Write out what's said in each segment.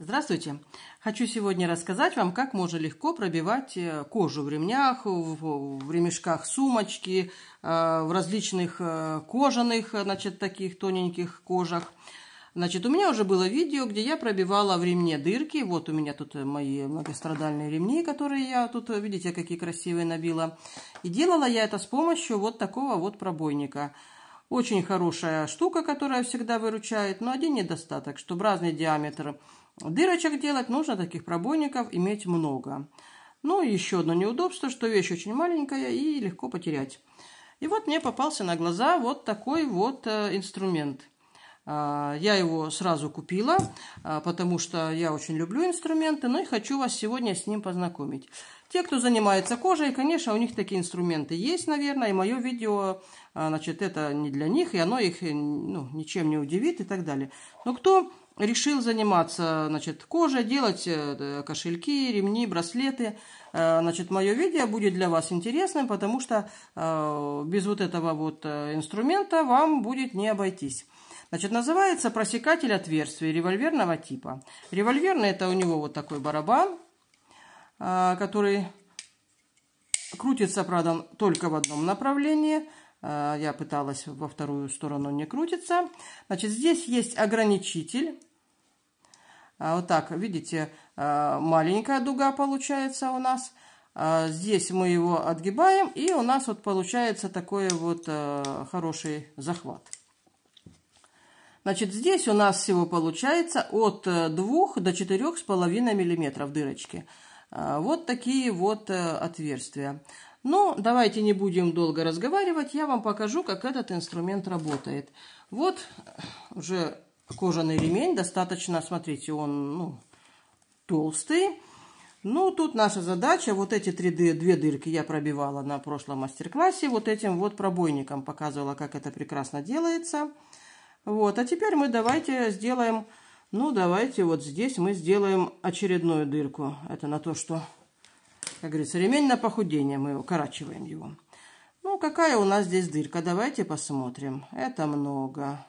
Здравствуйте! Хочу сегодня рассказать вам, как можно легко пробивать э, кожу в ремнях, в, ремешках сумочки, э, в различных э, кожаных, значит, таких тоненьких кожах. Значит, у меня уже было видео, где я пробивала в ремне дырки. Вот у меня тут мои многострадальные ремни, которые я тут, видите, какие красивые набила. И делала я это с помощью вот такого вот пробойника. Очень хорошая штука, которая всегда выручает, но один недостаток, чтобы разный диаметр Дырочек делать нужно таких пробойников иметь много. Ну и еще одно неудобство, что вещь очень маленькая и легко потерять. И вот мне попался на глаза вот такой вот э, инструмент. А, я его сразу купила, а, потому что я очень люблю инструменты, но и хочу вас сегодня с ним познакомить. Те, кто занимается кожей, конечно, у них такие инструменты есть, наверное, и мое видео, а, значит, это не для них, и оно их ну, ничем не удивит и так далее. Но кто решил заниматься, значит, кожей, делать э, кошельки, ремни, браслеты. Э, значит, мое видео будет для вас интересным, потому что э, без вот этого вот инструмента вам будет не обойтись. Значит, называется просекатель отверстий револьверного типа. Револьверный это у него вот такой барабан, который крутится, правда, только в одном направлении. Я пыталась во вторую сторону не крутится. Значит, здесь есть ограничитель вот так, видите, а, маленькая дуга получается у нас. А, здесь мы его отгибаем, и у нас вот получается такой вот хороший захват. Значит, здесь у нас всего получается от 2 до 4,5 миллиметров дырочки. Вот такие вот отверстия. Ну, давайте не будем долго разговаривать, я вам покажу, как этот инструмент работает. Вот уже кожаный ремень, достаточно, смотрите, он ну, толстый. Ну, тут наша задача, вот эти три, две дырки я пробивала на прошлом мастер-классе, вот этим вот пробойником показывала, как это прекрасно делается. Вот, а теперь мы давайте сделаем, ну, давайте вот здесь мы сделаем очередную дырку. Это на то, что, как говорится, ремень на похудение, мы укорачиваем его. Ну, какая у нас здесь дырка, давайте посмотрим. Это много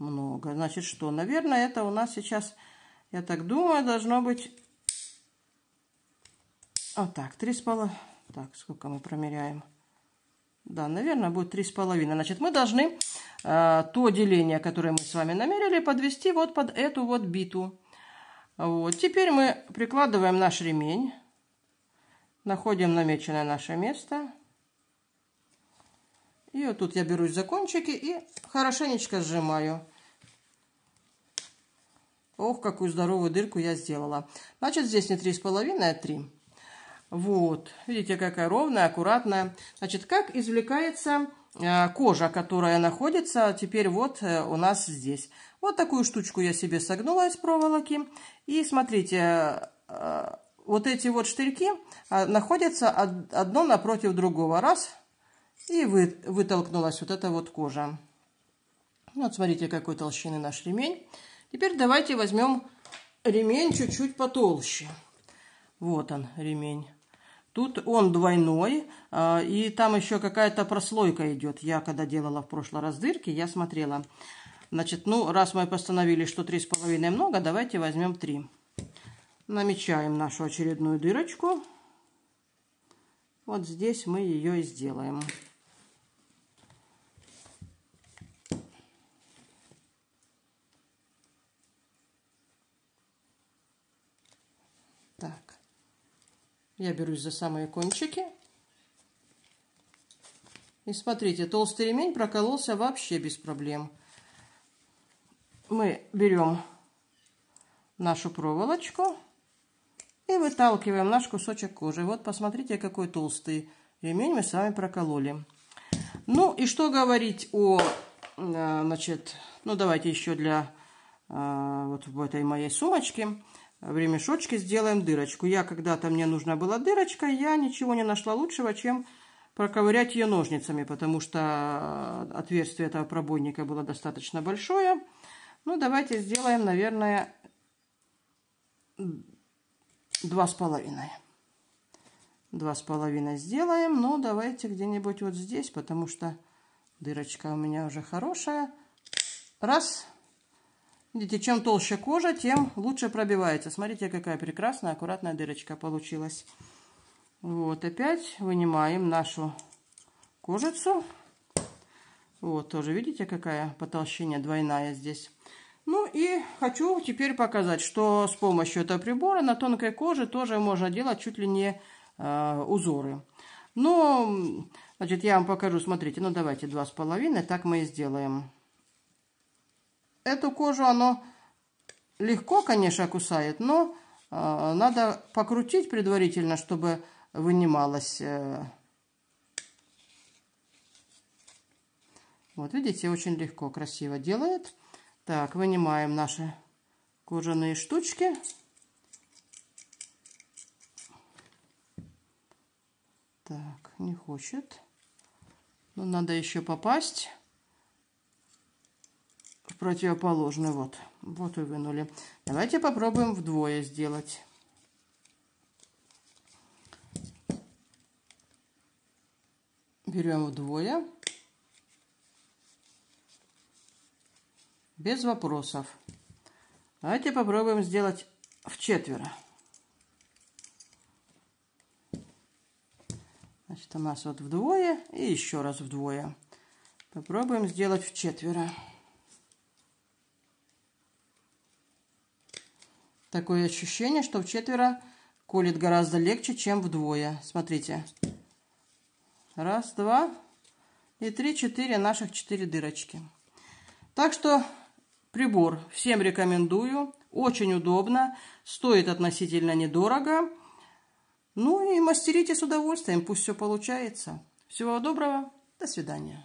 много. Значит, что? Наверное, это у нас сейчас, я так думаю, должно быть... Вот так, три с половиной. Так, сколько мы промеряем? Да, наверное, будет три с половиной. Значит, мы должны э, то деление, которое мы с вами намерили, подвести вот под эту вот биту. Вот. Теперь мы прикладываем наш ремень. Находим намеченное наше место. И вот тут я берусь за кончики и хорошенечко сжимаю. Ох, какую здоровую дырку я сделала. Значит, здесь не 3,5, а 3. Вот, видите, какая ровная, аккуратная. Значит, как извлекается э, кожа, которая находится теперь вот э, у нас здесь. Вот такую штучку я себе согнула из проволоки. И смотрите, э, вот эти вот штырьки находятся одно напротив другого. Раз, и вы, вытолкнулась вот эта вот кожа. Вот смотрите, какой толщины наш ремень. Теперь давайте возьмем ремень чуть-чуть потолще. Вот он, ремень. Тут он двойной, а, и там еще какая-то прослойка идет. Я когда делала в прошлый раз дырки, я смотрела. Значит, ну, раз мы постановили, что 3,5 много, давайте возьмем 3. Намечаем нашу очередную дырочку. Вот здесь мы ее и сделаем. Так. Я берусь за самые кончики. И смотрите, толстый ремень прокололся вообще без проблем. Мы берем нашу проволочку и выталкиваем наш кусочек кожи. Вот посмотрите, какой толстый ремень мы с вами прокололи. Ну и что говорить о, э, значит, ну давайте еще для э, вот в этой моей сумочке в ремешочке сделаем дырочку. Я когда-то мне нужна была дырочка, я ничего не нашла лучшего, чем проковырять ее ножницами, потому что отверстие этого пробойника было достаточно большое. Ну, давайте сделаем, наверное, два с половиной. Два с половиной сделаем. Ну, давайте где-нибудь вот здесь, потому что дырочка у меня уже хорошая. Раз. Видите, чем толще кожа, тем лучше пробивается. Смотрите, какая прекрасная, аккуратная дырочка получилась. Вот, опять вынимаем нашу кожицу. Вот, тоже видите, какая по толщине двойная здесь. Ну и хочу теперь показать, что с помощью этого прибора на тонкой коже тоже можно делать чуть ли не э, узоры. Но, значит, я вам покажу, смотрите, ну давайте два с половиной, так мы и сделаем эту кожу оно легко, конечно, кусает, но э, надо покрутить предварительно, чтобы вынималось. Э. Вот видите, очень легко, красиво делает. Так, вынимаем наши кожаные штучки. Так, не хочет. Но надо еще попасть противоположный. Вот, вот и вынули. Давайте попробуем вдвое сделать. Берем вдвое. Без вопросов. Давайте попробуем сделать в четверо. Значит, у нас вот вдвое и еще раз вдвое. Попробуем сделать в четверо. Такое ощущение, что в четверо колет гораздо легче, чем вдвое. Смотрите. Раз, два и три, четыре наших четыре дырочки. Так что прибор всем рекомендую. Очень удобно. Стоит относительно недорого. Ну и мастерите с удовольствием. Пусть все получается. Всего доброго. До свидания.